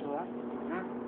走啊，嗯。